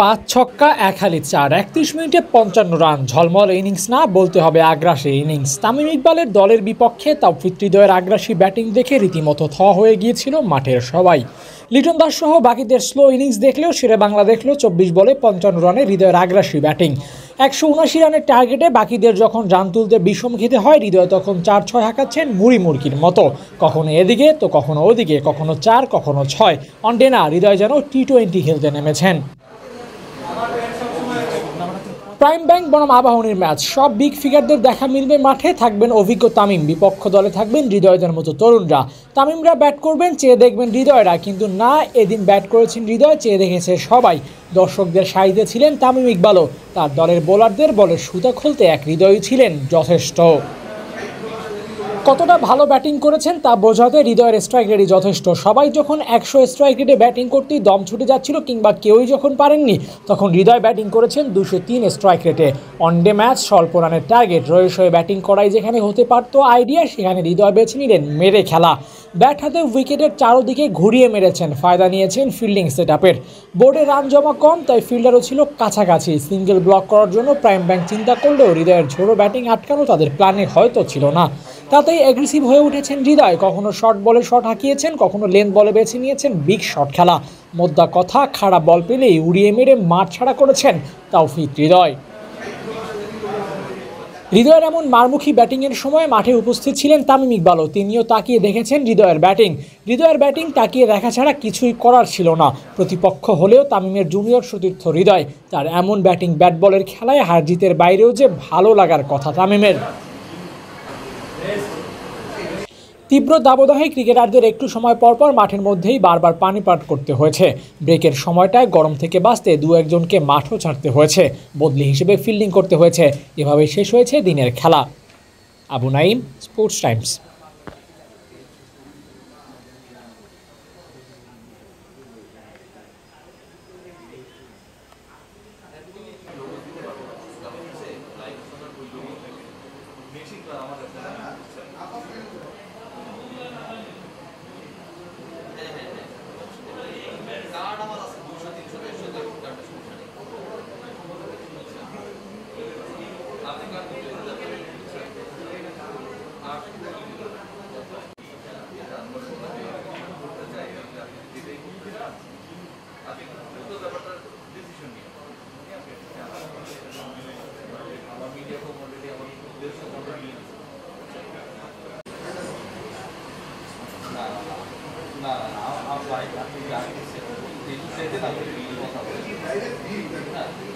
পাঁচ ছক্কা, এক হালি চার, একত্রিশ মিনিটে পঞ্চান্ন রান। ঝলমল ইনিংস না, বলতে হবে আগ্রাসী ইনিংস। তামিম ইকবালের দলের বিপক্ষে তাওফিক হৃদয়ের আগ্রাসী ব্যাটিং দেখে রীতিমতো থ হয়ে গিয়েছিল মাঠের সবাই। লিটন দাস সহ বাকিদের স্লো ইনিংস দেখলেও সেরে বাংলা দেখল চব্বিশ বলে পঞ্চান্ন রানে হৃদয়ের আগ্রাসী ব্যাটিং। একশো উনাশি রানের টার্গেটে বাকিদের যখন রান তুলতে বিষম খেতে হয়, হৃদয় তখন চার ছয় হাঁকাচ্ছেন মুড়ি মুরগির মতো। কখনো এদিকে, তো কখনো ওদিকে, কখনো চার, কখনো ছয়। অনডেনা, হৃদয় যেন টি টোয়েন্টি খেলতে নেমেছেন। প্রাইম ব্যাংক বনাম আবাহনীর ম্যাচ। সব বিগ ফিগারদের দেখা মিলবে মাঠে। থাকবেন অভিজ্ঞ তামিম। বিপক্ষ দলে থাকবেন হৃদয়দের মতো তরুণরা। তামিমরা ব্যাট করবেন, চেয়ে দেখবেন হৃদয়রা। কিন্তু না, এদিন ব্যাট করেছেন হৃদয়, চেয়ে দেখেছে সবাই। দর্শকদের সাইতে ছিলেন তামিম ইকবালও। তার দলের বোলারদের বলে সুতা খুলতে এক হৃদয়ই ছিলেন যথেষ্ট। কতটা ভালো ব্যাটিং করেছেন তা বোঝাতে হৃদয়ের স্ট্রাইক রেটই যথেষ্ট। সবাই যখন একশো স্ট্রাইক রেটে ব্যাটিং করতেই দম ছুটে যাচ্ছিল কিংবা কেউই যখন পারেননি, তখন হৃদয় ব্যাটিং করেছেন দুশো তিন স্ট্রাইক রেটে ওয়ানডে ম্যাচ স্বল্প রানের টার্গেট রয়েস হয়ে ব্যাটিং করাই যেখানে হতে পারত আইডিয়া সেখানে হৃদয় বেছে নিলেন মেরে খেলা। ব্যাট হাতে উইকেটের চারোদিকে ঘুরিয়ে মেরেছেন, ফায়দা নিয়েছেন ফিল্ডিং সেট আপের বোর্ডে রান জমা কম, তাই ফিল্ডারও ছিল কাছাকাছি। সিঙ্গেল ব্লক করার জন্য প্রাইম ব্যাংক চিন্তা করলেও হৃদয়ের ঝোড়ো ব্যাটিং আটকানো তাদের প্ল্যানে হয়তো ছিল না। তাতেই অ্যাগ্রেসিভ হয়ে উঠেছেন হৃদয়। কখনো শর্ট বলে শট হাঁকিয়েছেন, কখনো লেন বলে বেছে নিয়েছেন বিগ শট খেলা। মোদ্দা কথা, খারাপ বল পেলেই উড়িয়ে মেরে মাঠ ছাড়া করেছেন তাওফিক হৃদয়। হৃদয়ের এমন মারমুখী ব্যাটিংয়ের সময় মাঠে উপস্থিত ছিলেন তামিম ইকবালও। তিনিও তাকিয়ে দেখেছেন হৃদয়ের ব্যাটিং। হৃদয়ের ব্যাটিং তাকিয়ে দেখা ছাড়া কিছুই করার ছিল না। প্রতিপক্ষ হলেও তামিমের জুনিয়র সতীর্থ হৃদয়। তার এমন ব্যাটিং ব্যাট বলের খেলায় হারজিতের বাইরেও যে ভালো লাগার কথা তামিমের। তীব্র দাবদাহে ক্রিকেটারদের একটু সময় পরপর মাঠের মধ্যেই বারবার পানি পাট করতে হয়েছে। ব্রেকের সময়টায় গরম থেকে বাঁচতে দু একজনকে মাঠও ছাড়তে হয়েছে। বদলি হিসেবে ফিল্ডিং করতে হয়েছে। এভাবে শেষ হয়েছে দিনের খেলা। Abu Naim Sports Times. না না না আমার লাইফ আপনি জানেন সেটা সেটা না কথা বলে